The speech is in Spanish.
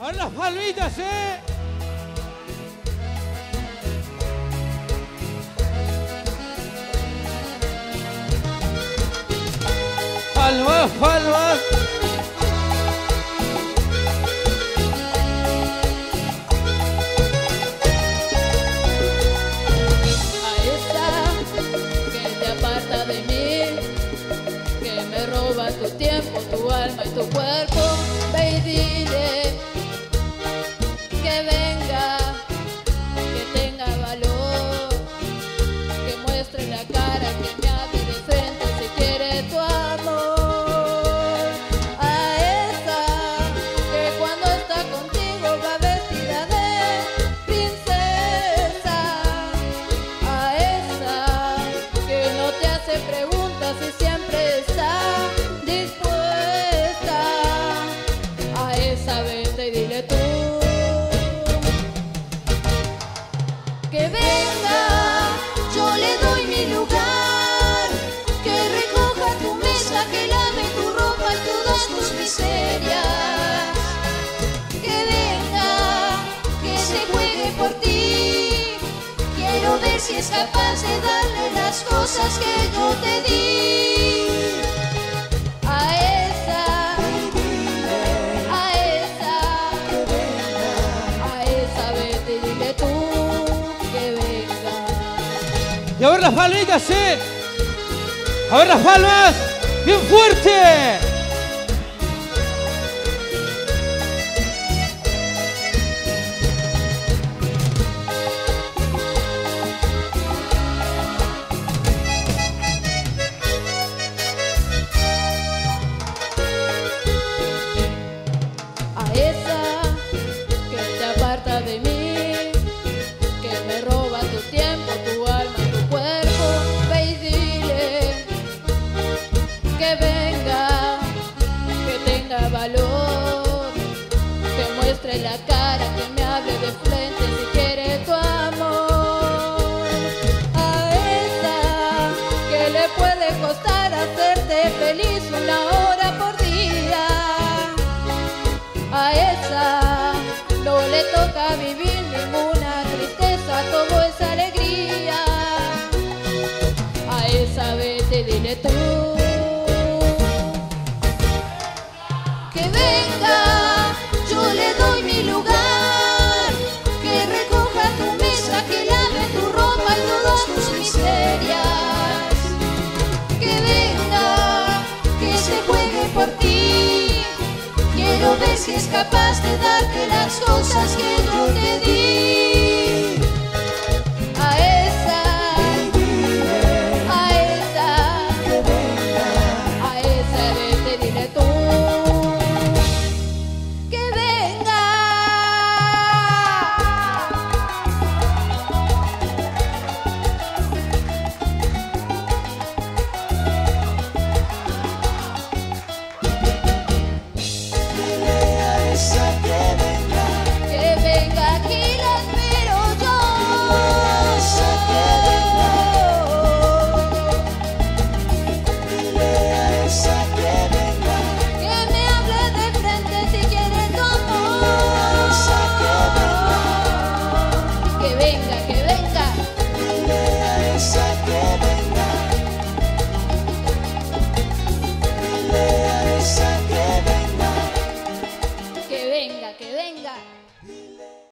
Ahora las palmitas, ¿eh? Palmas, palmas. a esa que te aparta de mí, que me roba tu tiempo, tu alma y tu cuerpo. Ve esa vete y dile tú que venga, yo le doy mi lugar, que recoja tu mesa, que lave tu ropa y todas tus miserias. Que venga, que se juegue por ti. Quiero ver si es capaz de darle las Y ahora las palmitas, ¿eh? A ver las palmas. Bien fuerte. Muestre la cara, que me hable de frente si quiere tu amor. A esa que le puede costar hacerte feliz una hora por día. A esa no le toca vivir ninguna tristeza, todo es alegría. A esa vete, dile tú. Ver si es capaz de darte las cosas que yo te di.